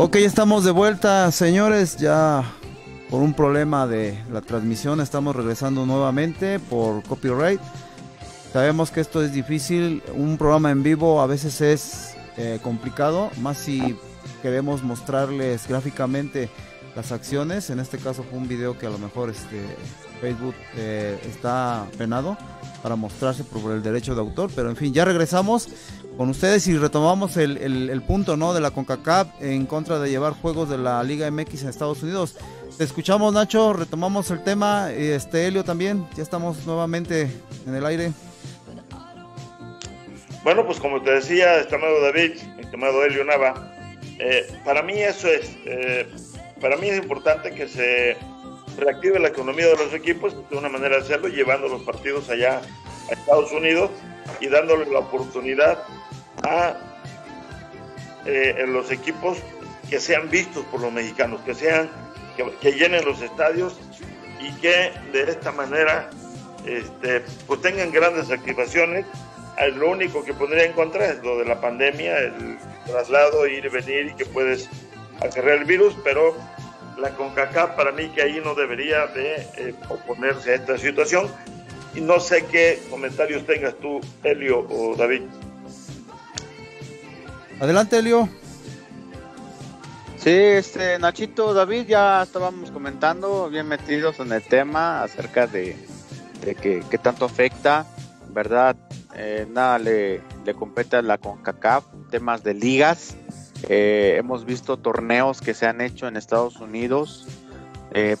Ok, estamos de vuelta, señores. Ya por un problema de la transmisión estamos regresando nuevamente por copyright. Sabemos que esto es difícil. Un programa en vivo a veces es eh, complicado, más si queremos mostrarles gráficamente las acciones. En este caso fue un video que a lo mejor este Facebook eh, está penado para mostrarse por el derecho de autor. Pero en fin, ya regresamos con ustedes y retomamos el, punto ¿no? de la CONCACAF en contra de llevar juegos de la Liga MX en Estados Unidos. Te escuchamos Nacho, retomamos el tema. Este Helio también, ya estamos nuevamente en el aire. Bueno, pues como te decía, estimado David, estimado Helio Nava, eh, para mí eso es, eh, para mí es importante que se reactive la economía de los equipos, de una manera de hacerlo, llevando los partidos allá a Estados Unidos y dándole la oportunidad a eh, los equipos que sean vistos por los mexicanos, que sean que, llenen los estadios y que de esta manera este, pues tengan grandes activaciones. Lo único que pondría en contra es lo de la pandemia, el traslado, ir y venir y que puedes acarrear el virus, pero la CONCACAF para mí que ahí no debería de eh, oponerse a esta situación. Y no sé qué comentarios tengas tú, Helio o David. Adelante, Helio. Sí, este Nachito, David, ya estábamos comentando, bien metidos en el tema acerca de, de que, tanto afecta, ¿verdad? Eh, nada le, le compete a la CONCACAF, temas de ligas, eh, hemos visto torneos que se han hecho en Estados Unidos. Eh,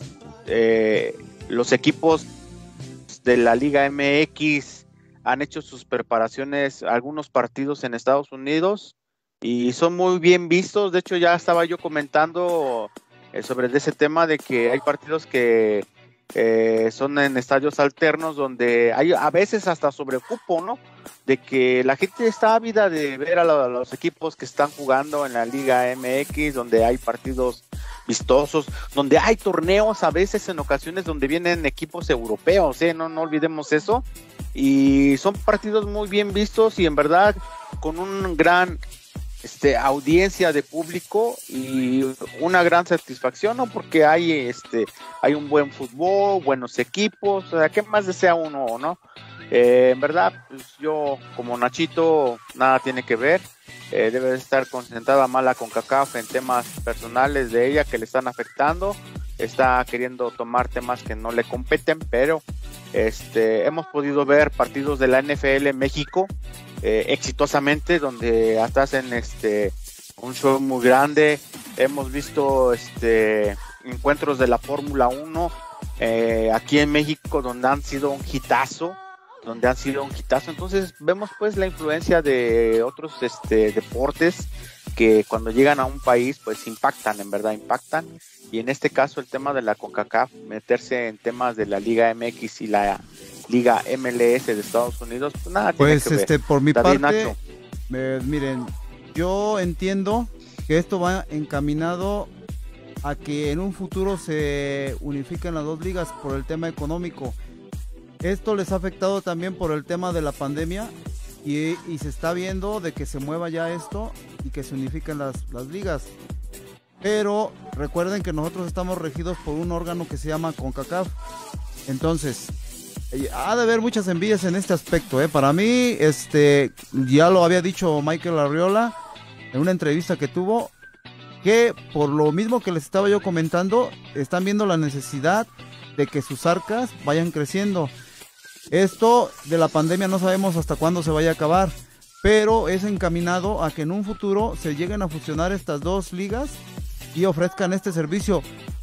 eh, los equipos de la Liga MX han hecho sus preparaciones, algunos partidos en Estados Unidos y son muy bien vistos. De hecho, ya estaba yo comentando sobre ese tema de que hay partidos que eh, son en estadios alternos donde hay a veces hasta sobrecupo, ¿no? De que la gente está ávida de ver a, los equipos que están jugando en la Liga MX, donde hay partidos vistosos, donde hay torneos a veces en ocasiones donde vienen equipos europeos, ¿eh? No, no olvidemos eso. Y son partidos muy bien vistos y en verdad con un gran este, audiencia de público y una gran satisfacción, ¿no? Porque hay, este, hay un buen fútbol, buenos equipos, o sea, ¿qué más desea uno, no? Eh, en verdad, pues yo como Nachito nada tiene que ver, eh, debe estar concentrada mala con CACAF en temas personales de ella que le están afectando, está queriendo tomar temas que no le competen, pero este, hemos podido ver partidos de la NFL en México eh, exitosamente, donde hasta hacen este un show muy grande. Hemos visto este encuentros de la Fórmula 1 eh, aquí en México donde han sido un hitazo, donde han sido un hitazo. Entonces vemos pues la influencia de otros este, deportes que cuando llegan a un país pues impactan, en verdad impactan. Y en este caso el tema de la CONCACAF, meterse en temas de la Liga MX y la Liga MLS de Estados Unidos, pues nada. Pues este, por mi parte, miren, yo entiendo que esto va encaminado a que en un futuro se unifiquen las dos ligas por el tema económico. Esto les ha afectado también por el tema de la pandemia y, se está viendo de que se mueva ya esto y que se unifiquen las, las ligas. Pero recuerden que nosotros estamos regidos por un órgano que se llama CONCACAF. Entonces, ha de haber muchas envidias en este aspecto, ¿eh? Para mí, este, ya lo había dicho Michael Arriola en una entrevista que tuvo, que por lo mismo que les estaba yo comentando, están viendo la necesidad de que sus arcas vayan creciendo. Esto de la pandemia no sabemos hasta cuándo se vaya a acabar, pero es encaminado a que en un futuro se lleguen a fusionar estas dos ligas y ofrezcan este servicio.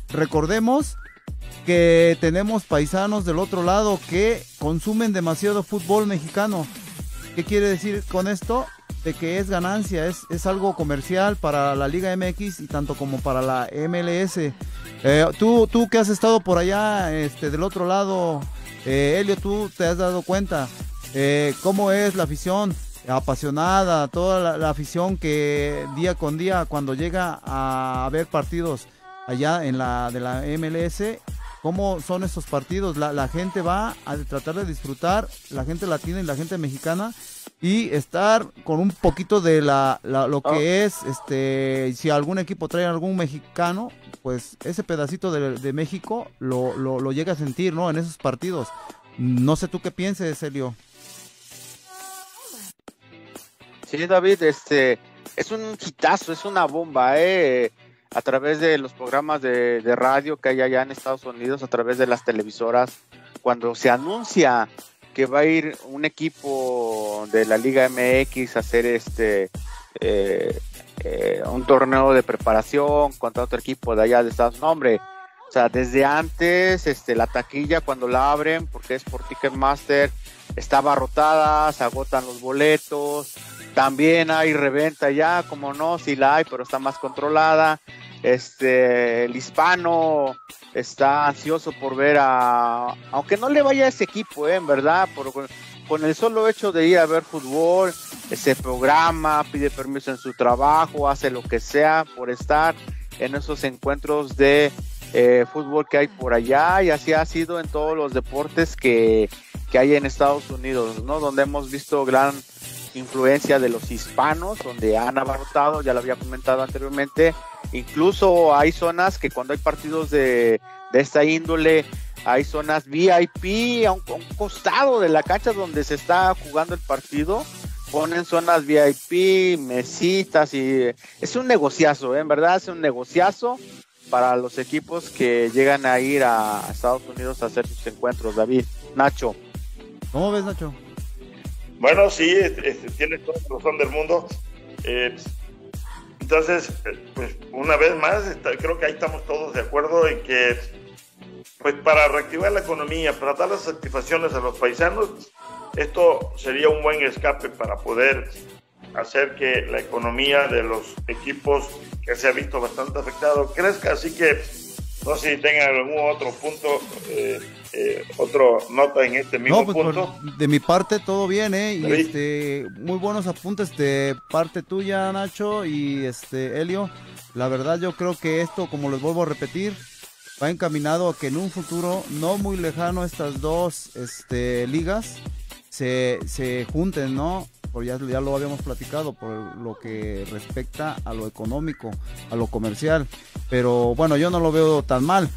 Recordemos que tenemos paisanos del otro lado que consumen demasiado fútbol mexicano. ¿Qué quiere decir con esto? De que es ganancia, es, es algo comercial para la Liga MX y tanto como para la MLS. Eh, tú, tú que has estado por allá este, del otro lado, eh, Elio, tú te has dado cuenta eh, cómo es la afición apasionada, toda la, afición que día con día cuando llega a ver partidos allá en la de la MLS cómo son estos partidos. La, gente va a tratar de disfrutar, la gente latina y la gente mexicana, y estar con un poquito de la, lo que ah. es, este, si algún equipo trae algún mexicano, pues ese pedacito de, México lo, lo, llega a sentir, ¿no? En esos partidos. No sé tú qué pienses, Elio. Sí, David, este, es un hitazo, es una bomba, ¿eh? A través de los programas de, radio que hay allá en Estados Unidos, a través de las televisoras, cuando se anuncia que va a ir un equipo de la Liga MX a hacer este eh, eh, un torneo de preparación contra otro equipo de allá de Estados Unidos. O sea, desde antes, este, la taquilla cuando la abren, porque es por Ticketmaster, está abarrotada, se agotan los boletos. También hay reventa ya, como no, sí la hay, pero está más controlada. Este, el hispano está ansioso por ver a, aunque no le vaya a ese equipo, ¿eh? en verdad, por, con el solo hecho de ir a ver fútbol, ese programa, pide permiso en su trabajo, hace lo que sea por estar en esos encuentros de eh, fútbol que hay por allá y así ha sido en todos los deportes que, que hay en Estados Unidos, ¿no? Donde hemos visto gran influencia de los hispanos, donde han abarrotado, ya lo había comentado anteriormente, incluso hay zonas que cuando hay partidos de, de esta índole, hay zonas VIP a un, costado de la cancha donde se está jugando el partido, ponen zonas VIP, mesitas y es un negociazo, ¿eh? en verdad es un negociazo para los equipos que llegan a ir a Estados Unidos a hacer sus encuentros, David. Nacho. ¿Cómo ves, Nacho? Bueno, sí, este, tienes toda la razón del mundo. Eh, entonces, pues una vez más, creo que ahí estamos todos de acuerdo en que, pues para reactivar la economía, para dar las satisfacciones a los paisanos, esto sería un buen escape para poder hacer que la economía de los equipos que se ha visto bastante afectado crezca. Así que no sé si tengan algún otro punto, eh, eh, otro nota en este mismo pues, punto. de mi parte todo bien, ¿eh? Y este, muy buenos apuntes de parte tuya, Nacho y este Helio. La verdad yo creo que esto, como les vuelvo a repetir, va encaminado a que en un futuro no muy lejano estas dos este, ligas se, se junten, ¿no? Ya, ya lo habíamos platicado, por lo que respecta a lo económico, a lo comercial. Pero bueno, yo no lo veo tan mal.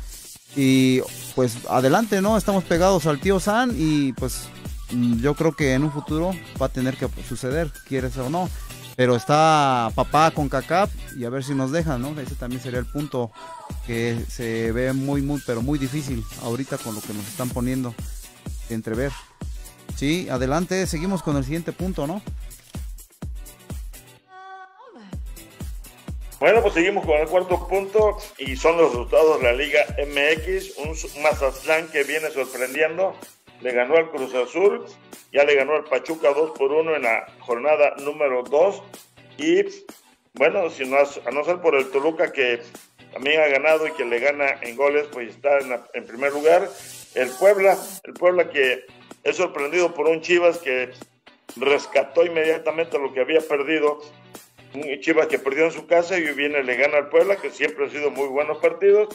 Y pues adelante, ¿no? Estamos pegados al tío San y pues mm, yo creo que en un futuro va a tener que suceder, quieres o no. Pero está papá con CACAP y a ver si nos dejan, ¿no? Ese también sería el punto que se ve muy, muy, pero muy difícil ahorita con lo que nos están poniendo entrever. Sí, adelante, seguimos con el siguiente punto, ¿no? Bueno, pues seguimos con el cuarto punto y son los resultados de la Liga MX. Un Mazatlán que viene sorprendiendo, le ganó al Cruz Azul, ya le ganó al Pachuca 2 por 1 en la jornada número 2. Y bueno, si no, a no ser por el Toluca que también ha ganado y que le gana en goles, pues está en, en primer lugar. El Puebla, el Puebla que es sorprendido por un Chivas que rescató inmediatamente lo que había perdido. Un Chivas que perdió en su casa y viene le gana al Puebla, que siempre ha sido muy buenos partidos.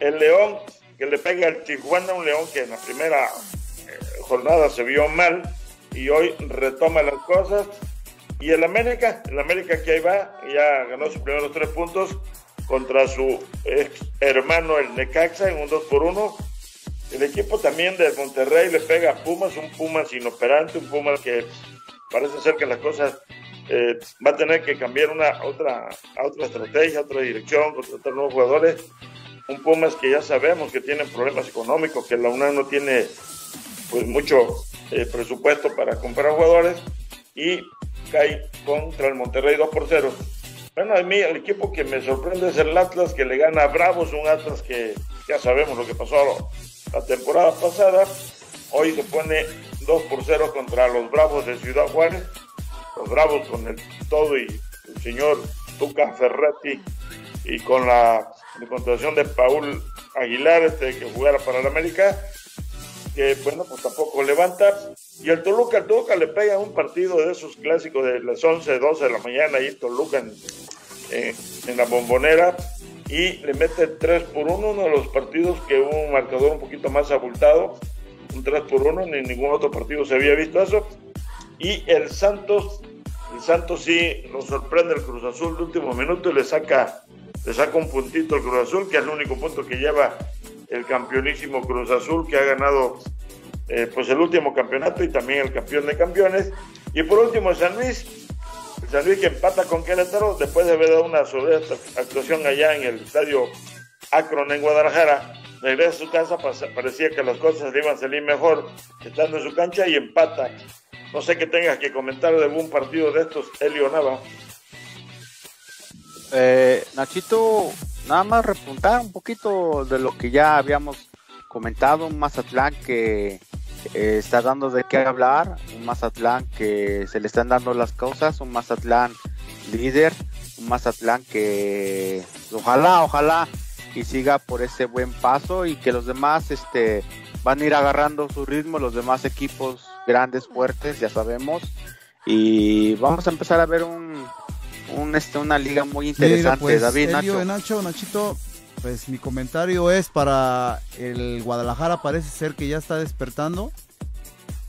El León, que le pega al Tijuana, un León que en la primera eh, jornada se vio mal y hoy retoma las cosas. Y el América, el América que ahí va, ya ganó sus primeros tres puntos contra su ex hermano el Necaxa en un 2 por 1 el equipo también de Monterrey le pega a Pumas, un Pumas inoperante, un Pumas que parece ser que las cosas eh, va a tener que cambiar una otra, otra estrategia, otra dirección, contratar nuevos jugadores. Un Pumas que ya sabemos que tiene problemas económicos, que la UNAM no tiene pues mucho eh, presupuesto para comprar jugadores y cae contra el Monterrey 2 por 0. Bueno, a mí el equipo que me sorprende es el Atlas que le gana a Bravos, un Atlas que ya sabemos lo que pasó la temporada pasada. Hoy se pone 2 por 0 contra los Bravos de Ciudad Juárez. Los Bravos con el todo y el señor Tuca Ferretti y con la contratación de Paul Aguilar, este que jugara para el América, que bueno, pues tampoco levanta. Y el Toluca, el Toluca le pega un partido de esos clásicos de las 11, 12 de la mañana ahí Toluca en, en la bombonera y le mete 3 por 1, uno de los partidos que hubo un marcador un poquito más abultado, un 3 por 1, ni ningún otro partido se había visto eso. Y el Santos, el Santos sí nos sorprende el Cruz Azul de último minuto y le saca, le saca un puntito al Cruz Azul, que es el único punto que lleva el campeonísimo Cruz Azul, que ha ganado eh, pues el último campeonato y también el campeón de campeones. Y por último, San Luis, San Luis que empata con Querétaro después de haber dado una sobre actuación allá en el estadio Akron en Guadalajara. Regresa a su casa, parecía que las cosas le iban a salir mejor estando en su cancha y empata. No sé qué tengas que comentar de algún partido de estos, Elio Nava. Eh, Nachito, nada más repuntar un poquito de lo que ya habíamos comentado, Mazatlán que eh, está dando de qué hablar, un Mazatlán que se le están dando las cosas, un Mazatlán líder, un Mazatlán que ojalá, ojalá y siga por ese buen paso y que los demás este van a ir agarrando su ritmo, los demás equipos grandes, fuertes, ya sabemos, y vamos a empezar a ver un, un este, una liga muy interesante, pues, David Nacho. Nacho, Nachito, pues mi comentario es para el Guadalajara, parece ser que ya está despertando.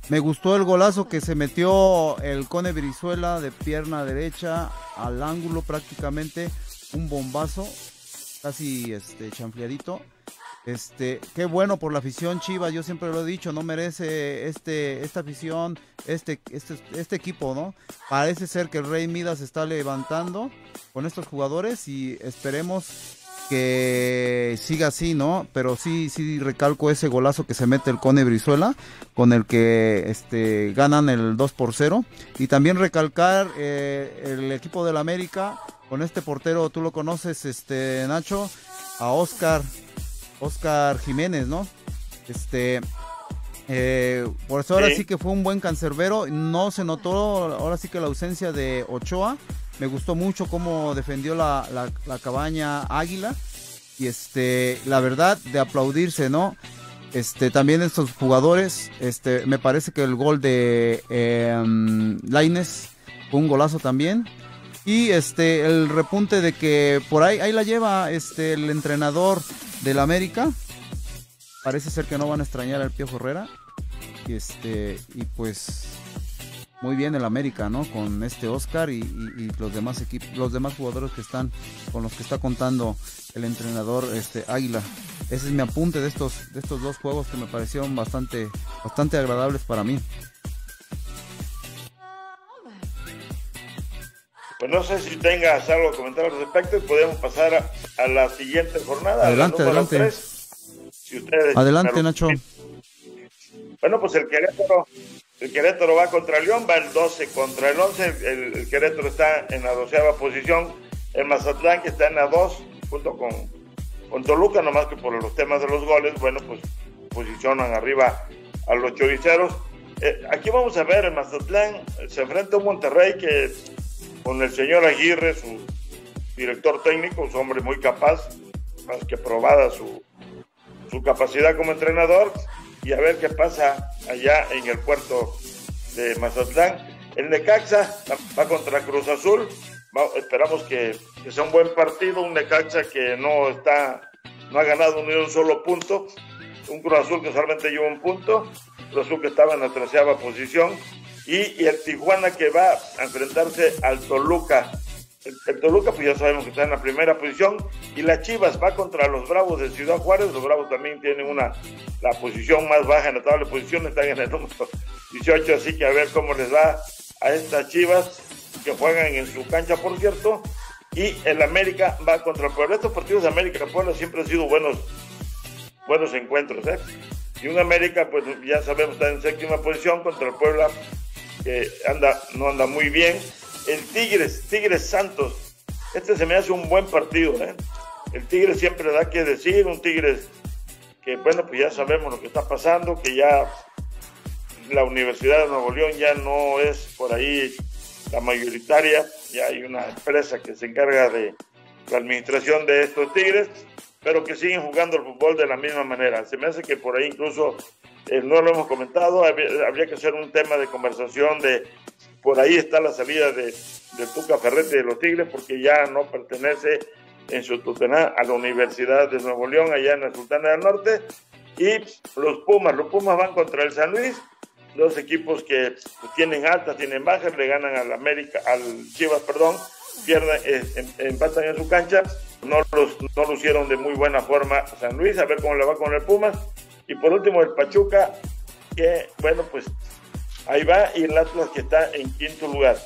Me gustó el golazo que se metió el Cone Brizuela de pierna derecha al ángulo prácticamente, un bombazo, casi este chanfleadito. Este, qué bueno por la afición Chivas, yo siempre lo he dicho, no merece este, esta afición, este, este, este equipo, ¿no? Parece ser que el Rey Midas está levantando con estos jugadores y esperemos que siga así, ¿no? Pero sí, sí recalco ese golazo que se mete el Cone Brizuela, con el que este, ganan el 2 por 0. Y también recalcar eh, el equipo del América, con este portero, tú lo conoces, este Nacho, a Oscar Oscar Jiménez, ¿no? Este, eh, por eso ahora sí. que fue un buen cancerbero. No se notó ahora sí que la ausencia de Ochoa. Me gustó mucho cómo defendió la, cabaña Águila. Y este, la verdad, de aplaudirse, ¿no? Este, también estos jugadores, este, me parece que el gol de eh, Laines fue un golazo también. Y este, el repunte de que por ahí, ahí la lleva este, el entrenador del América. Parece ser que no van a extrañar al Pío Herrera. Y este, y pues muy bien el América, ¿no? Con este Oscar y, los demás equipos, los demás jugadores que están, con los que está contando el entrenador este Águila. Ese es mi apunte de estos, de estos dos juegos que me parecieron bastante, bastante agradables para mí. Pues no sé si tengas algo que comentar al respecto y podemos pasar a, la siguiente jornada. Adelante, adelante. adelante, Nacho. Bueno, pues el Querétaro, el Querétaro va contra el León, va el 12 contra el 11. El, Querétaro está en la doceava posición. El Mazatlán que está en la 2, junto con, con Toluca, nomás que por los temas de los goles, bueno, pues posicionan arriba a los choriceros. Eh, aquí vamos a ver, el Mazatlán se enfrenta a un Monterrey que con el señor Aguirre, su director técnico, un hombre muy capaz, más que probada su, su capacidad como entrenador, y a ver qué pasa allá en el puerto de Mazatlán. El Necaxa va contra Cruz Azul, esperamos que, sea un buen partido, un Necaxa que no está, no ha ganado ni un solo punto, un Cruz Azul que solamente lleva un punto, Cruz Azul que estaba en la tercera posición, y, el Tijuana que va a enfrentarse al Toluca. El, Toluca, pues ya sabemos que está en la primera posición. Y la Chivas va contra los Bravos de Ciudad Juárez. Los Bravos también tienen una la posición más baja en la tabla de posición, están en el número 18. Así que a ver cómo les va a estas Chivas que juegan en su cancha, por cierto. Y el América va contra el Puebla. Estos partidos de América Puebla siempre han sido buenos, buenos encuentros. ¿eh? Y un América, pues ya sabemos, está en séptima posición contra el Puebla que anda, no anda muy bien. El Tigres, Tigres Santos, este se me hace un buen partido. ¿eh? El Tigres siempre da que decir, un Tigres que, bueno, pues ya sabemos lo que está pasando, que ya la Universidad de Nuevo León ya no es por ahí la mayoritaria, ya hay una empresa que se encarga de la administración de estos Tigres, pero que siguen jugando el fútbol de la misma manera. Se me hace que por ahí incluso eh, no lo hemos comentado, habría, que hacer un tema de conversación de por ahí está la salida de, de Tuca Ferrete de los Tigres porque ya no pertenece en su tutela a la Universidad de Nuevo León allá en la Sultana del Norte. Y los Pumas, los Pumas van contra el San Luis dos equipos que tienen altas, tienen bajas, le ganan al América, al Chivas, perdón, pierden, eh, em, empatan en su cancha, no los no lucieron de muy buena forma San Luis, a ver cómo le va con el Pumas, y por último el Pachuca, que bueno, pues ahí va, y el Atlas que está en quinto lugar.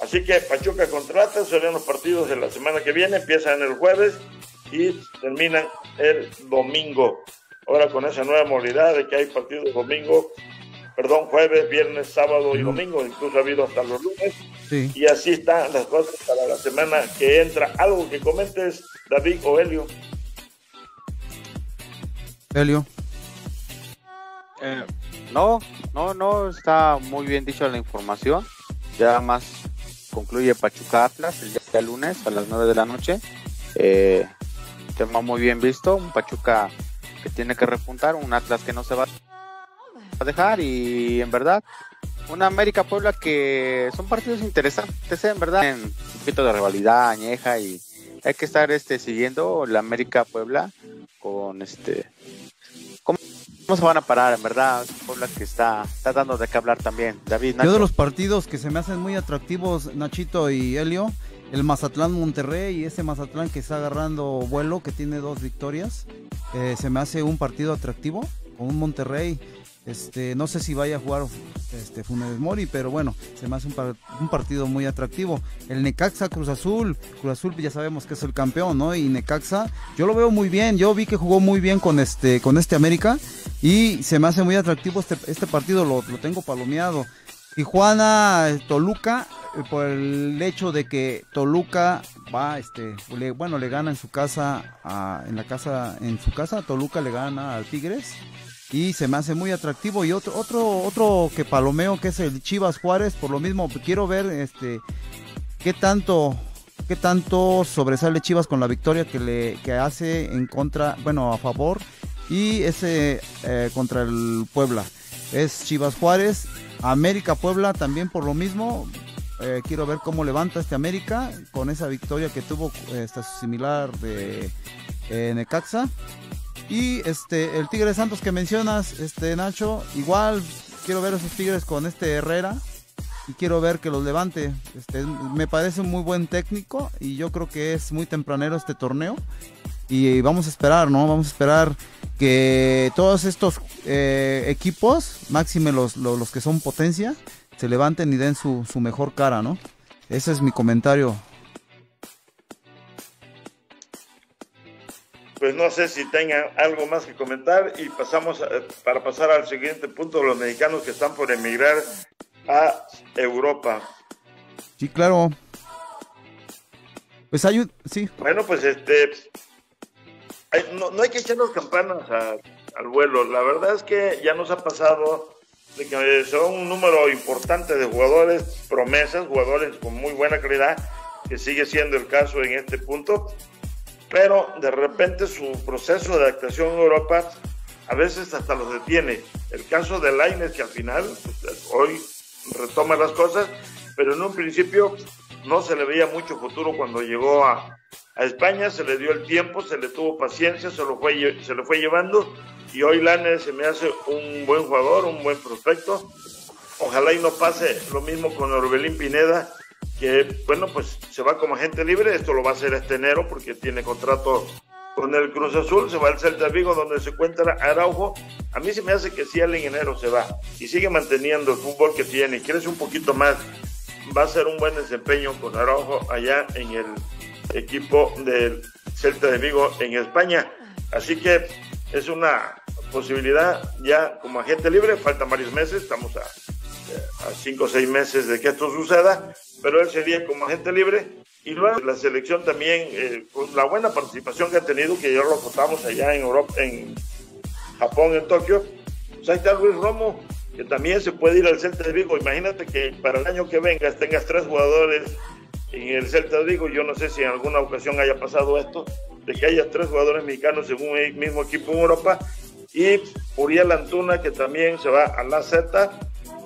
Así que Pachuca contra Atlas serán los partidos de la semana que viene, empiezan el jueves y terminan el domingo. Ahora con esa nueva modalidad de que hay partidos domingo, perdón, jueves, viernes, sábado y domingo, incluso ha habido hasta los lunes. Y así están las cosas para la semana que entra. Algo que comentes, David o Helio. Helio. Eh, no, no, no, está muy bien dicho la información. Ya más concluye Pachuca Atlas el día lunes a las 9 de la noche. Eh, tema muy bien visto, un Pachuca que tiene que repuntar, un Atlas que no se va a dejar y en verdad una América Puebla que son partidos interesantes, en verdad, en un poquito de rivalidad añeja y hay que estar este siguiendo la América Puebla con este cómo, se van a parar, en verdad, Puebla que está, está dando de qué hablar también. David Nacho. Yo de los partidos que se me hacen muy atractivos, Nachito y Helio, el Mazatlán Monterrey y ese Mazatlán que está agarrando vuelo, que tiene dos victorias, eh, se me hace un partido atractivo con un Monterrey. Este, no sé si vaya a jugar este, Funes Mori, pero bueno, se me hace un, partido muy atractivo. El Necaxa Cruz Azul, Cruz Azul ya sabemos que es el campeón, ¿no? Y Necaxa, yo lo veo muy bien, yo vi que jugó muy bien con este, con este América y se me hace muy atractivo este, este partido, lo, lo tengo palomeado. Tijuana, Toluca, eh, por el hecho de que Toluca va, este, bueno, le gana en su casa, en la casa, en su casa, Toluca le gana al Tigres y se me hace muy atractivo y otro, otro, otro que palomeo que es el Chivas Juárez, por lo mismo quiero ver, este, qué tanto, qué tanto sobresale Chivas con la victoria que le, que hace en contra, bueno, a favor y ese eh, contra el Puebla. Es Chivas Juárez, América Puebla también por lo mismo, eh, quiero ver cómo levanta este América con esa victoria que tuvo esta similar de eh, Necaxa. Y este el Tigre Santos que mencionas, este Nacho, igual quiero ver esos Tigres con este Herrera y quiero ver que los levante. Este, me parece un muy buen técnico y yo creo que es muy tempranero este torneo. Y vamos a esperar, ¿no? Vamos a esperar que todos estos eh, equipos, máxime los, los que son potencia, se levanten y den su, su mejor cara, ¿no? Ese es mi comentario. Pues no sé si tengan algo más que comentar y pasamos para pasar al siguiente punto, los mexicanos que están por emigrar a Europa. Sí, claro. Pues hay sí. Bueno, pues este, no, no hay que echarnos campanas al vuelo. La verdad es que ya nos ha pasado de que son un número importante de jugadores promesas, jugadores con muy buena calidad, que sigue siendo el caso en este punto, pero de repente su proceso de adaptación en Europa a veces hasta los detiene. El caso de Laines, que al final, pues, hoy retoma las cosas, pero en un principio no se le veía mucho futuro cuando llegó a, España, se le dio el tiempo, se le tuvo paciencia, se lo fue, se lo fue llevando y hoy Lanes se me hace un buen jugador, un buen prospecto. Ojalá y no pase lo mismo con Orbelín Pineda, que bueno, pues se va como agente libre, esto lo va a hacer este enero porque tiene contrato con el Cruz Azul, se va al Celta Vigo donde se encuentra Araujo. A mí se me hace que si en enero se va y sigue manteniendo el fútbol que tiene crece un poquito más, va a ser un buen desempeño con Araujo allá en el equipo del Celta de Vigo en España. Así que es una posibilidad ya como agente libre, faltan varios meses, estamos a, a cinco o seis meses de que esto suceda, pero él sería como agente libre. Y luego la selección también, eh, con la buena participación que ha tenido, que ya lo contamos allá en Europa, en Japón, en Tokio, pues ahí está Luis Romo, que también se puede ir al Celta de Vigo. Imagínate que para el año que vengas tengas tres jugadores en el Celta de Vigo. Yo no sé si en alguna ocasión haya pasado esto, de que haya tres jugadores mexicanos en un mismo equipo en Europa. Y Uriel Antuna, que también se va a la Z.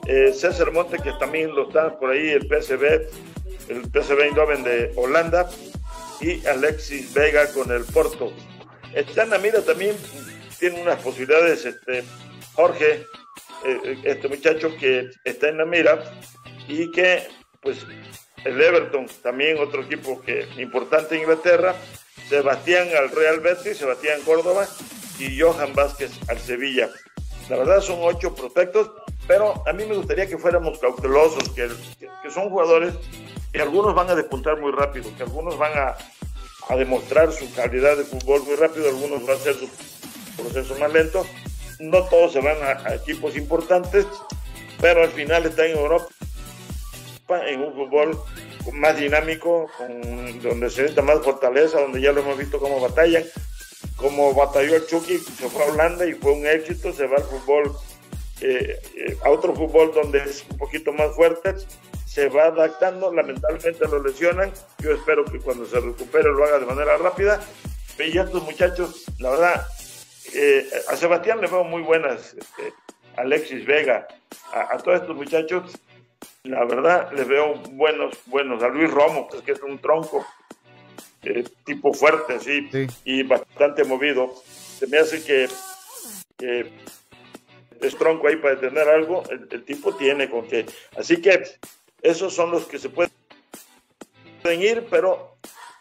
Eh, César Monte, que también lo está por ahí, el PSV, el PSV Eindhoven de Holanda. Y Alexis Vega con el Porto. Están mira también tiene unas posibilidades, este, Jorge, eh, este muchacho que está en la mira y que pues el Everton, también otro equipo que importante en Inglaterra, Sebastián al Real Betis, Sebastián Córdoba y Johan Vázquez al Sevilla. La verdad son ocho prospectos, pero a mí me gustaría que fuéramos cautelosos, que, son jugadores que algunos van a despuntar muy rápido, que algunos van a, demostrar su calidad de fútbol muy rápido, algunos van a hacer su proceso más lento. No todos se van a equipos importantes, pero al final están en Europa en un fútbol más dinámico, donde se necesita más fortaleza, donde ya lo hemos visto cómo batallan, como batalló el Chucky, se fue a Holanda y fue un éxito, se va al fútbol, eh, eh, a otro fútbol donde es un poquito más fuerte, se va adaptando, lamentablemente lo lesionan, yo espero que cuando se recupere lo haga de manera rápida, y estos muchachos, la verdad, eh, a Sebastián le veo muy buenas, este, Alexis Vega, a todos estos muchachos la verdad le veo buenos, buenos. A Luis Romo, pues, que es un tronco, eh, tipo fuerte, sí, y bastante movido. Se me hace que, es tronco ahí para detener algo, el, tipo tiene con qué. Así que esos son los que se pueden ir, pero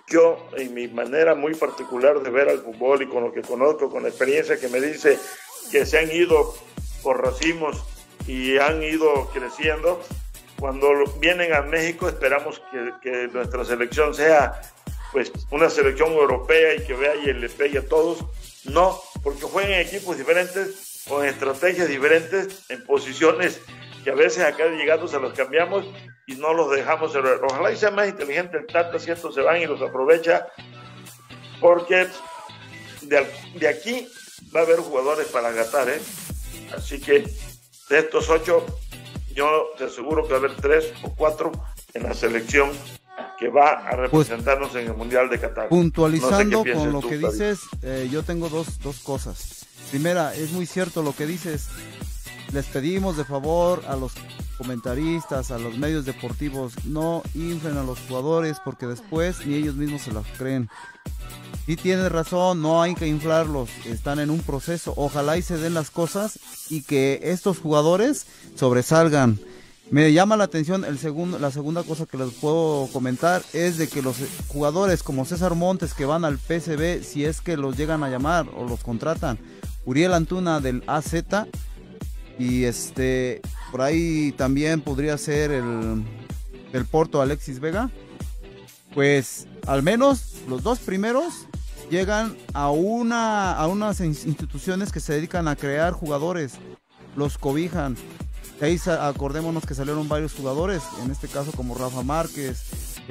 yo, en mi manera muy particular de ver al fútbol y con lo que conozco, con la experiencia que me dice que se han ido por racimos y han ido creciendo, cuando vienen a México esperamos que, nuestra selección sea pues una selección europea y que vea y le pegue a todos. No, porque juegan equipos diferentes, con estrategias diferentes, en posiciones que a veces acá llegados se los cambiamos y no los dejamos. Ojalá y sea más inteligente el Tata si estos se van y los aprovecha, porque de, de aquí va a haber jugadores para gatar, ¿eh? Así que de estos ocho, yo te aseguro que va a haber tres o cuatro en la selección que va a pues, representarnos en el Mundial de Qatar. Puntualizando con lo que dices, eh, yo tengo dos, dos cosas. Primera, es muy cierto lo que dices. Les pedimos de favor a los comentaristas, a los medios deportivos, no inflen a los jugadores porque después ni ellos mismos se las creen. Sí tienes razón, no hay que inflarlos, están en un proceso. Ojalá y se den las cosas y que estos jugadores sobresalgan. Me llama la atención el segundo, la segunda cosa que les puedo comentar es de que los jugadores como César Montes que van al PSB, si es que los llegan a llamar o los contratan, Uriel Antuna del AZ y este por ahí también podría ser el del Porto Alexis Vega. Pues al menos los dos primeros llegan a una a unas instituciones que se dedican a crear jugadores, los cobijan. Ahí acordémonos que salieron varios jugadores, en este caso como Rafa Márquez,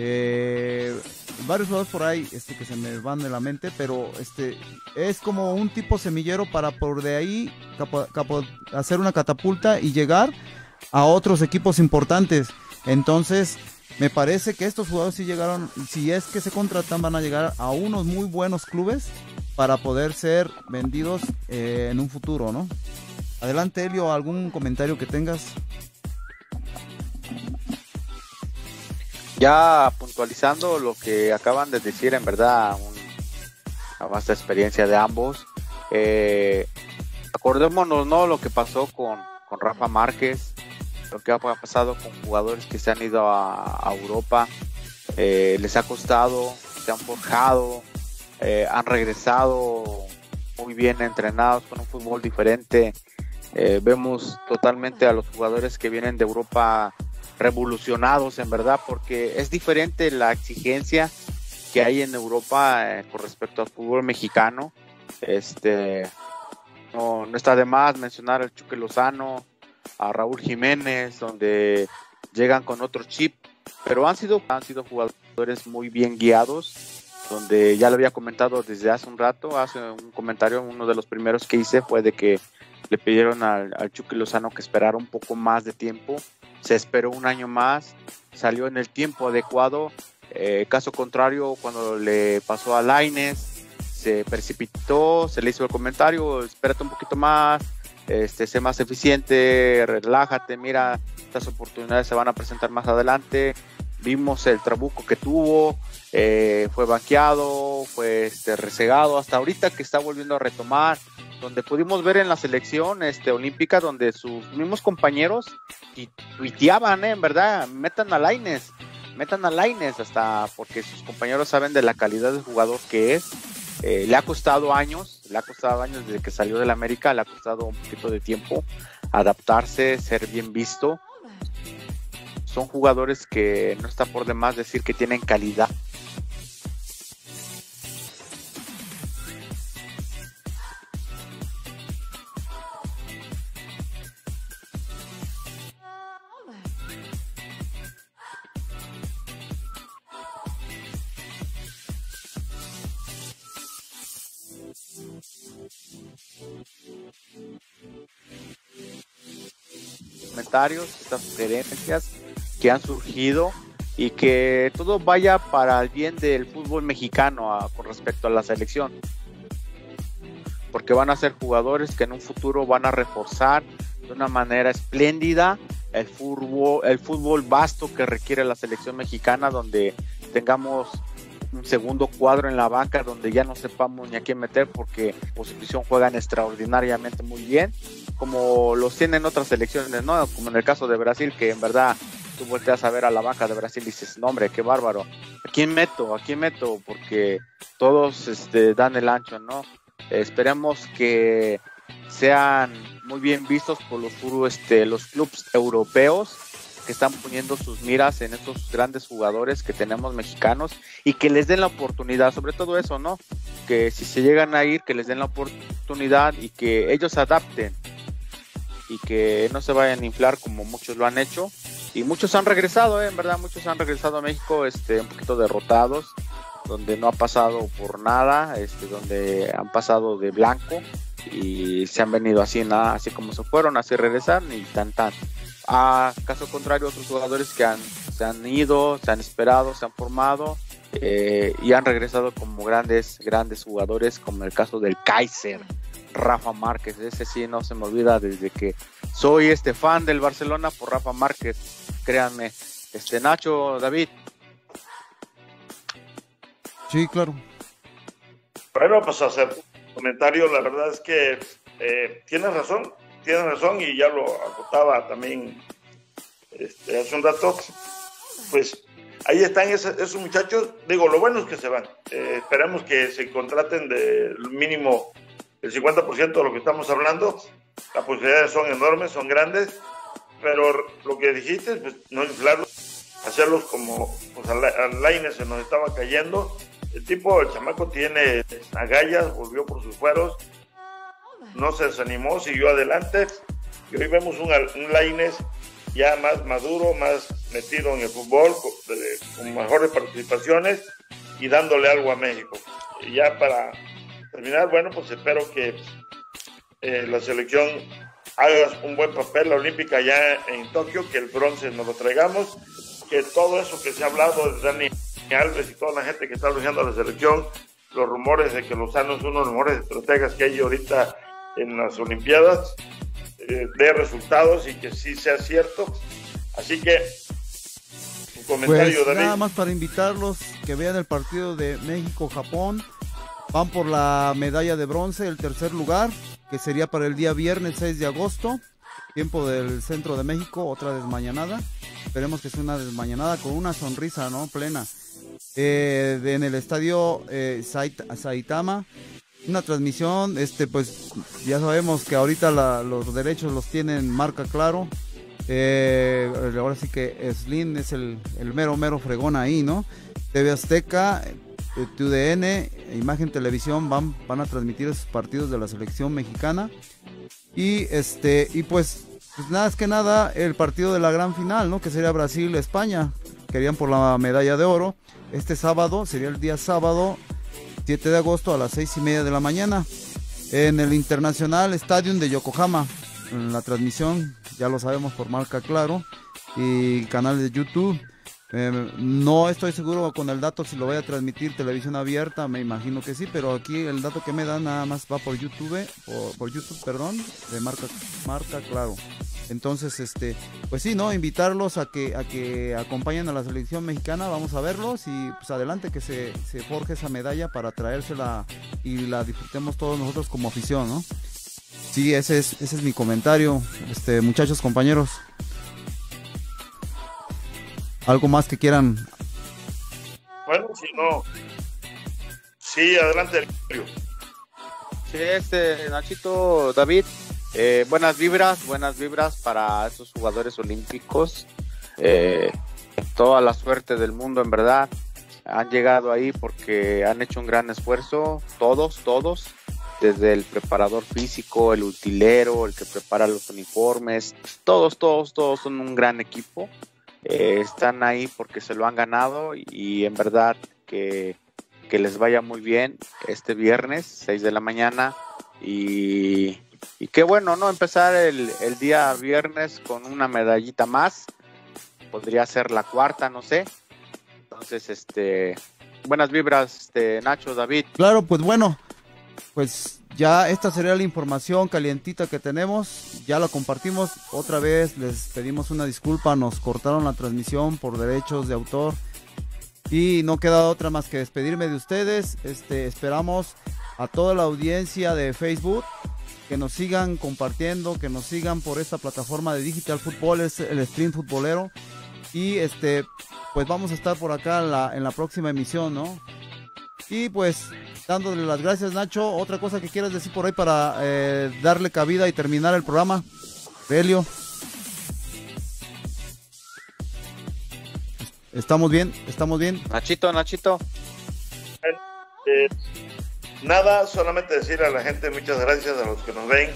eh, varios jugadores por ahí este, que se me van de la mente, pero este es como un tipo semillero para por de ahí hacer una catapulta y llegar a otros equipos importantes. Entonces, me parece que estos jugadores sí llegaron, si es que se contratan, van a llegar a unos muy buenos clubes para poder ser vendidos eh, en un futuro, ¿no? Adelante, Elio, ¿algún comentario que tengas? Ya puntualizando lo que acaban de decir, en verdad, una vasta experiencia de ambos. Eh, acordémonos, ¿no? Lo que pasó con, con Rafa Márquez, lo que ha pasado con jugadores que se han ido a, Europa, eh, les ha costado, se han forjado, eh, han regresado muy bien entrenados con un fútbol diferente. Eh, vemos totalmente a los jugadores que vienen de Europa revolucionados en verdad porque es diferente la exigencia que hay en Europa con respecto al fútbol mexicano. Este no, no está de más mencionar al Chuque Lozano, a Raúl Jiménez, donde llegan con otro chip, pero han sido, han sido jugadores muy bien guiados, donde ya lo había comentado desde hace un rato, hace un comentario, uno de los primeros que hice fue de que le pidieron al, Chucky Lozano que esperara un poco más de tiempo, se esperó un año más, salió en el tiempo adecuado, eh, caso contrario, cuando le pasó a Laines, se precipitó, se le hizo el comentario, espérate un poquito más, este, sé más eficiente, relájate, mira, estas oportunidades se van a presentar más adelante. Vimos el trabuco que tuvo, eh, fue banqueado, fue este, resegado, hasta ahorita que está volviendo a retomar, donde pudimos ver en la selección este, olímpica donde sus mismos compañeros tuiteaban, ¿eh? en verdad, metan a Laines, metan a Laines hasta porque sus compañeros saben de la calidad de jugador que es. Eh, le ha costado años, le ha costado años desde que salió del América, le ha costado un poquito de tiempo adaptarse, ser bien visto. Son jugadores que no está por demás decir que tienen calidad comentarios, estas sugerencias que han surgido y que todo vaya para el bien del fútbol mexicano con respecto a la selección. Porque van a ser jugadores que en un futuro van a reforzar de una manera espléndida el fútbol, el fútbol vasto que requiere la selección mexicana, donde tengamos un segundo cuadro en la banca donde ya no sepamos ni a quién meter porque posición juegan extraordinariamente muy bien, como los tienen otras selecciones, ¿no? Como en el caso de Brasil, que en verdad tú volteas a ver a la banca de Brasil y dices, no hombre, qué bárbaro, ¿a quién meto? ¿A quién meto? Porque todos este, dan el ancho, ¿no? esperemos que sean muy bien vistos por los, este, los clubes europeos que están poniendo sus miras en estos grandes jugadores que tenemos mexicanos y que les den la oportunidad, sobre todo eso, ¿no? Que si se llegan a ir, que les den la oportunidad y que ellos adapten y que no se vayan a inflar como muchos lo han hecho. Y muchos han regresado, ¿eh? en verdad, muchos han regresado a México este, un poquito derrotados, donde no ha pasado por nada, este, donde han pasado de blanco y se han venido así, nada, así como se fueron, así regresan y tan tan. A caso contrario, otros jugadores que han, se han ido, se han esperado, se han formado eh, y han regresado como grandes, grandes jugadores, como el caso del Kaiser, Rafa Márquez. Ese sí no se me olvida desde que soy este fan del Barcelona por Rafa Márquez. Créanme. Este Nacho, David. Sí, claro. Bueno, pues hacer comentario, la verdad es que eh, tienes razón tienes razón y ya lo acotaba también este, hace un rato, pues ahí están esos, muchachos, digo, lo bueno es que se van, eh, esperamos que se contraten del mínimo el 50% de lo que estamos hablando, las posibilidades son enormes, son grandes, pero lo que dijiste, pues no inflarlos, hacerlos como, pues al se nos estaba cayendo, el tipo, el chamaco tiene agallas, volvió por sus fueros, no se desanimó, siguió adelante y hoy vemos un, un Laines ya más maduro, más metido en el fútbol, con, mejores participaciones y dándole algo a México. Y ya para terminar, bueno, pues espero que eh, la selección haga un buen papel, la olímpica ya en Tokio, que el bronce nos lo traigamos, que todo eso que se ha hablado de Dani Alves y toda la gente que está luchando a la selección, los rumores de que Lozano es uno de los mejores estrategas que hay ahorita en las Olimpiadas eh, dé resultados y que sí sea cierto. Así que, comentario, pues, Nada más para invitarlos que vean el partido de México-Japón. Van por la medalla de bronce, el tercer lugar, que sería para el día viernes 6 de agosto, tiempo del centro de México, otra desmañanada. Esperemos que sea una desmañanada con una sonrisa, ¿no? Plena. Eh, en el estadio eh, Saitama una transmisión, este pues ya sabemos que ahorita los derechos los tienen marca claro. Eh, ahora sí que Slim es el, mero mero fregón ahí, ¿no? TV Azteca, TUDN, Imagen Televisión van, van a transmitir esos partidos de la selección mexicana. Y este, y pues, pues nada es que nada, el partido de la gran final, ¿no? Que sería Brasil-España. Querían por la medalla de oro. Este sábado, sería el día sábado, 7 de agosto a las 6 y media de la mañana en el Internacional Stadium de Yokohama. En la transmisión, ya lo sabemos por marca claro, y canal de YouTube. Eh, no estoy seguro con el dato si lo voy a transmitir televisión abierta, me imagino que sí, pero aquí el dato que me dan nada más va por YouTube, por, por YouTube, perdón, de marca, marca claro. Entonces, este, pues sí, ¿no? Invitarlos a que, a que acompañen a la selección mexicana, vamos a verlos y pues adelante que se, se forje esa medalla para traérsela y la disfrutemos todos nosotros como afición, ¿no? Sí, ese es, ese es mi comentario, este, muchachos, compañeros. ¿Algo más que quieran? Bueno, si no. Sí, adelante, Sí, este, Nachito, David, eh, buenas vibras, buenas vibras para esos jugadores olímpicos. Eh, toda la suerte del mundo, en verdad. Han llegado ahí porque han hecho un gran esfuerzo, todos, todos, desde el preparador físico, el utilero, el que prepara los uniformes, todos, todos, todos son un gran equipo. Eh, están ahí porque se lo han ganado y en verdad que, que les vaya muy bien este viernes, 6 de la mañana. Y, y qué bueno, ¿no? Empezar el, el día viernes con una medallita más. Podría ser la cuarta, no sé. Entonces, este, buenas vibras, este, Nacho, David. Claro, pues bueno, pues ya esta sería la información calientita que tenemos. Ya la compartimos. Otra vez les pedimos una disculpa. Nos cortaron la transmisión por derechos de autor. Y no queda otra más que despedirme de ustedes. Este, esperamos a toda la audiencia de Facebook que nos sigan compartiendo, que nos sigan por esta plataforma de Digital Fútbol, es el stream futbolero. Y este, pues vamos a estar por acá en la, en la próxima emisión, ¿no? Y pues dándole las gracias, Nacho. Otra cosa que quieras decir por ahí para eh, darle cabida y terminar el programa, Belio. ¿Estamos bien? ¿Estamos bien? Nachito, Nachito. Eh, nada, solamente decir a la gente muchas gracias a los que nos ven,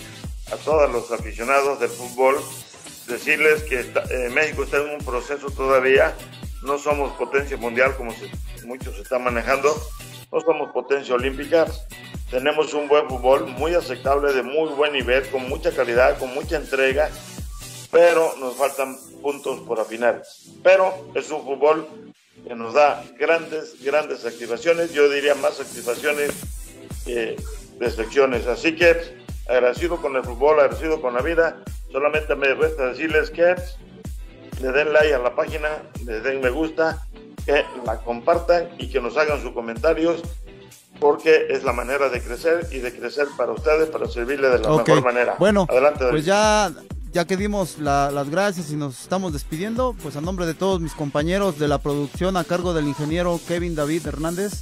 a todos los aficionados del fútbol, decirles que eh, México está en un proceso todavía, no somos potencia mundial como se, muchos están manejando, no somos potencia olímpica, tenemos un buen fútbol muy aceptable, de muy buen nivel, con mucha calidad, con mucha entrega, pero nos faltan puntos por afinar. Pero es un fútbol que nos da grandes, grandes activaciones, yo diría más activaciones que decepciones. Así que agradecido con el fútbol, agradecido con la vida, solamente me resta decirles que le den like a la página, le den me gusta, que la compartan y que nos hagan sus comentarios porque es la manera de crecer y de crecer para ustedes, para servirle de la Okay. mejor manera. Bueno, Adelante, David. pues ya, ya que dimos la- las gracias y nos estamos despidiendo, pues a nombre de todos mis compañeros de la producción a cargo del ingeniero Kevin David Hernández,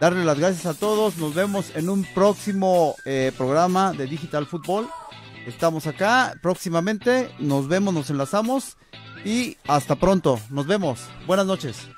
darle las gracias a todos. Nos vemos en un próximo eh, programa de Digital Fútbol. Estamos acá próximamente, nos vemos, nos enlazamos y hasta pronto. Nos vemos. Buenas noches.